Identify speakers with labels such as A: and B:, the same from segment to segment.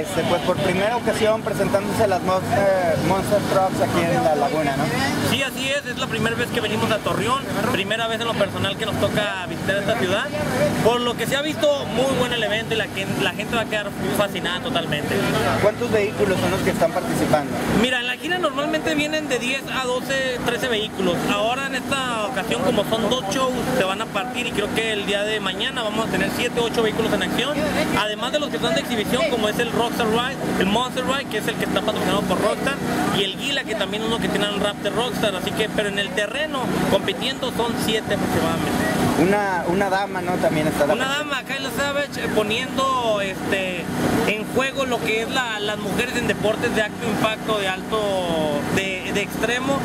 A: Este, pues por primera ocasión presentándose las Monster, Monster Trucks aquí en la laguna, ¿no?
B: Sí, así es, es la primera vez que venimos a Torreón, primera vez en lo personal que nos toca visitar esta ciudad, por lo que se ha visto muy bueno el evento y la, la gente va a quedar fascinada totalmente.
A: ¿Cuántos vehículos son los que están participando?
B: Mira, en la gira normalmente vienen de 10 a 12, 13 vehículos, ahora en esta ocasión como son dos shows se van a partir y creo que el día de mañana vamos a tener 7, 8 vehículos en acción, además de los que están de exhibición como es el Rockstar Ride, el Monster Ride, que es el que está patrocinado por Rockstar, y el Gila, que también es uno que tiene el Raptor Rockstar, así que, pero en el terreno, compitiendo, son siete aproximadamente.
A: Una, una dama, ¿no? También está
B: Una dama, Kyla Savage, eh, poniendo este, en juego lo que es las mujeres en deportes de alto impacto, de alto, de, de extremo.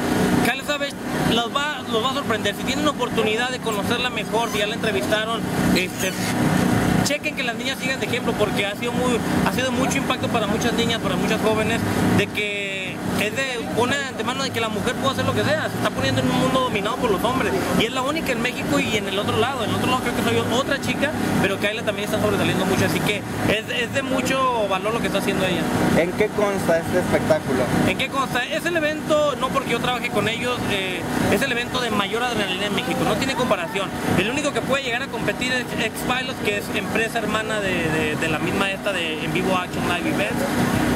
B: Kyla Savage los va, los va a sorprender. Si tienen oportunidad de conocerla mejor, si ya la entrevistaron, este, chequen que las niñas sigan de ejemplo porque ha sido muy ha sido mucho impacto para muchas niñas, para muchas jóvenes de que es de pone de mano de que la mujer puede hacer lo que sea, se está poniendo en un mundo dominado por los hombres y es la única en México y en el otro lado, en el otro lado creo que soy otra chica, pero que ella también está sobresaliendo mucho, así que es, de mucho valor lo que está haciendo ella.
A: ¿En qué consta este espectáculo?
B: ¿En qué consta? Es el evento, no porque yo trabaje con ellos, eh, es el evento de mayor adrenalina en México, no tiene comparación. El único que puede llegar a competir es X-Pilots, que es empresa hermana de, de la misma esta de En Vivo Action Live Events,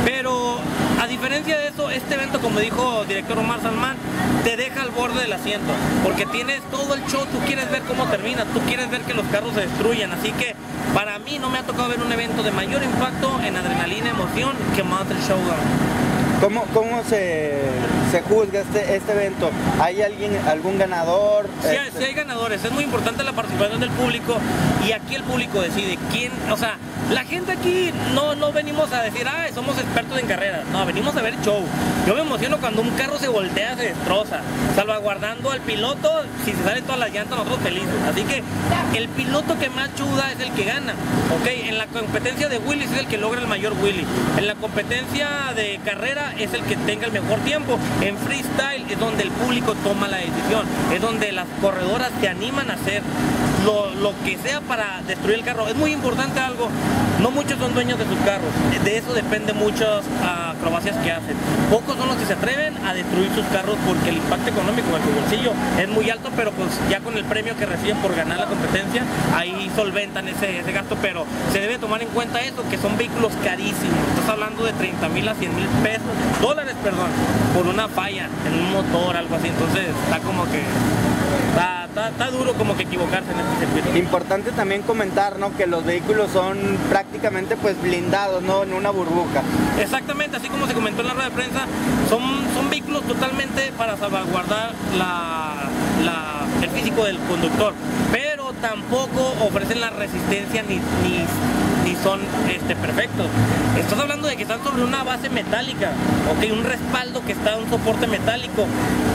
B: pero a diferencia de eso, este evento, como dijo el director Omar Salman, te deja al borde del asiento, porque tienes todo el show, tú quieres ver cómo termina, tú quieres ver que los carros se destruyen, así que para mí no me ha tocado ver un evento de mayor impacto en adrenalina, emoción que Monster Showdown.
A: ¿Cómo, cómo se, se, juzga este, este evento? ¿Hay alguien, algún ganador?
B: Sí, sí, hay ganadores. Es muy importante la participación del público y aquí el público decide quién, o sea, la gente aquí no, no venimos a decir, ah, somos expertos en carreras. No, venimos a ver show. Yo me emociono cuando un carro se voltea, se destroza, salvaguardando al piloto. Si se salen todas las llantas, nosotros felices. Así que el piloto que más chuda es el que gana. Ok, en la competencia de Willy es el que logra el mayor Willy. En la competencia de carrera es el que tenga el mejor tiempo. En freestyle es donde el público toma la decisión, es donde las corredoras te animan a hacer lo, que sea para destruir el carro. Es muy importante algo, no muchos son dueños de sus carros, de eso depende muchas acrobacias que hacen. Pocos son los que se atreven a destruir sus carros porque el impacto económico en su bolsillo es muy alto, pero pues ya con el premio que reciben por ganar la competencia, ahí solventan ese, ese gasto, pero se debe tomar en cuenta eso, que son vehículos carísimos. Estás hablando de 30 mil a 100 mil pesos, dólares, perdón, por una falla en un motor, algo así. Entonces está como que está, duro como que equivocarse en este circuito.
A: Importante también comentar, ¿no? Que los vehículos son prácticamente pues blindados, ¿no? En una burbuja.
B: Exactamente, así como se comentó en la rueda de prensa, son, son vehículos totalmente para salvaguardar el físico del conductor, pero tampoco ofrecen la resistencia ni, ni son este, perfectos. Estás hablando de que están sobre una base metálica, ok, un respaldo que está un soporte metálico.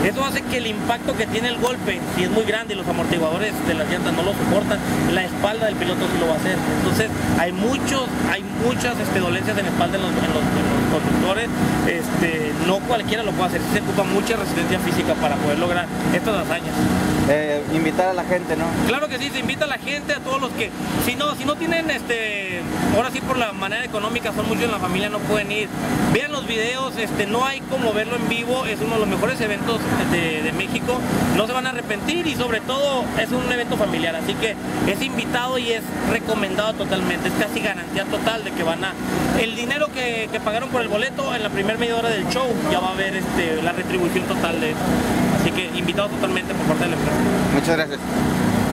B: Eso hace que el impacto que tiene el golpe, si es muy grande y los amortiguadores de las llantas no lo soportan, la espalda del piloto sí lo va a hacer. Entonces hay muchos, hay muchas este, dolencias en la espalda en los, conductores. Este, no cualquiera lo puede hacer, se ocupa mucha resistencia física para poder lograr estas hazañas.
A: Eh, invitar a la gente, ¿no?
B: Claro que sí, se invita a la gente, a todos los que, si no, si no tienen este ahora sí por la manera económica son muchos en la familia, no pueden ir. Vean los videos, este, no hay como verlo en vivo, es uno de los mejores eventos de, México, no se van a arrepentir y sobre todo es un evento familiar, así que es invitado y es recomendado totalmente, es casi garantía total de que van a... El dinero que, pagaron por el boleto en la primera media hora del show ya va a haber este, la retribución total de Así que invitado totalmente por parte de la.
A: Muchas gracias.